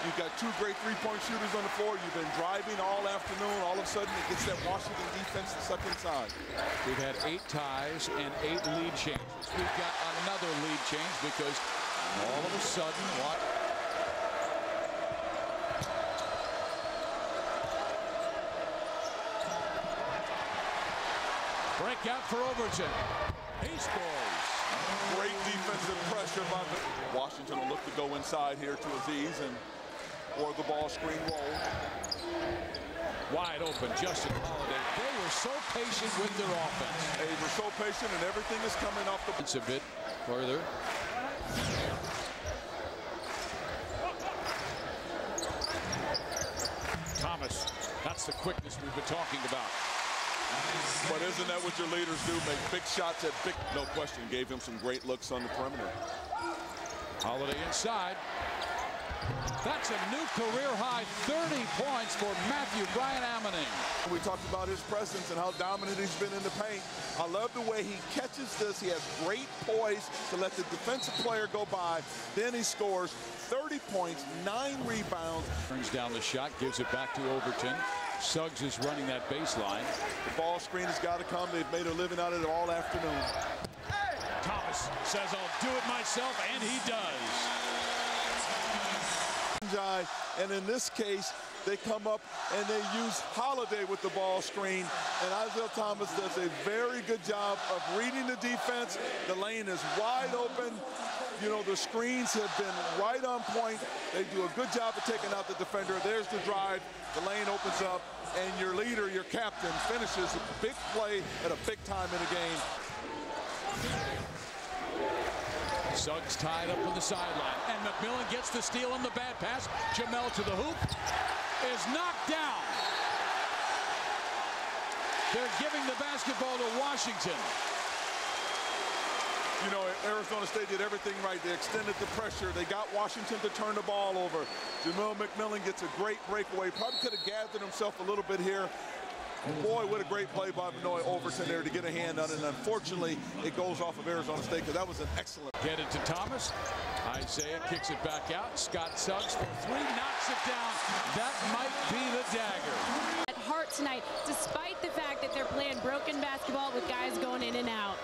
You've got two great three-point shooters on the floor. You've been driving all afternoon. All of a sudden, it gets that Washington defense to suck inside. We've had eight ties and eight lead changes. We've got another lead change because all of a sudden, what? Breakout for Overton. He scores. Great defensive pressure by the Washington will look to go inside here to Aziz and or the ball screen roll. Wide open, Justin Holiday. They were so patient with their offense. They were so patient and everything is coming off the It's a bit further. Thomas, that's the quickness we've been talking about. But isn't that what your leaders do? Make big shots at big, no question, gave him some great looks on the perimeter. Holiday inside. That's a new career high 30 points for Matthew Bryant Ammoning. We talked about his presence and how dominant he's been in the paint. I love the way he catches this. He has great poise to let the defensive player go by. Then he scores 30 points, nine rebounds. Turns down the shot, gives it back to Overton. Suggs is running that baseline. The ball screen has got to come. They've made a living out of it all afternoon. Thomas says, I'll do it myself, and he does. And in this case, they come up and they use Holiday with the ball screen. And Isaiah Thomas does a very good job of reading the defense. The lane is wide open. You know, the screens have been right on point. They do a good job of taking out the defender. There's the drive. The lane opens up. And your leader, your captain, finishes a big play at a big time in the game. Suggs tied up on the sideline. And McMillan gets the steal on the bad pass. Jamelle to the hoop. Is knocked down. They're giving the basketball to Washington. You know, Arizona State did everything right. They extended the pressure. They got Washington to turn the ball over. Jamelle McMillan gets a great breakaway. Probably could have gathered himself a little bit here. Boy, what a great play by Venoy Overton there to get a hand on it. And unfortunately, it goes off of Arizona State because that was an excellent. Get it to Thomas. Isaiah kicks it back out. Scott Suggs for three, knocks it down. That might be the dagger. At heart tonight, despite the fact that they're playing broken basketball with guys going in and out.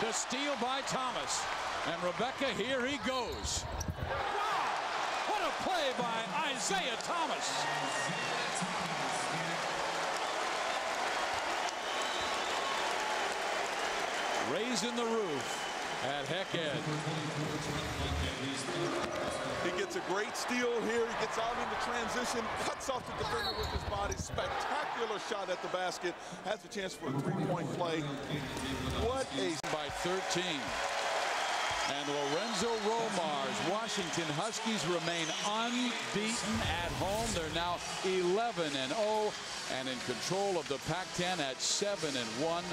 The steal by Thomas. And Rebecca, here he goes. Wow! What a play by Isaiah Thomas. Raising the roof at Hec Ed. He gets a great steal here. He gets out into transition, cuts off the defender with his body. Spectacular shot at the basket. Has a chance for a three-point play. What a... By 13. And Lorenzo Romar's Washington Huskies remain unbeaten at home. They're now 11 and 0 and in control of the Pac-10 at 7 and 1.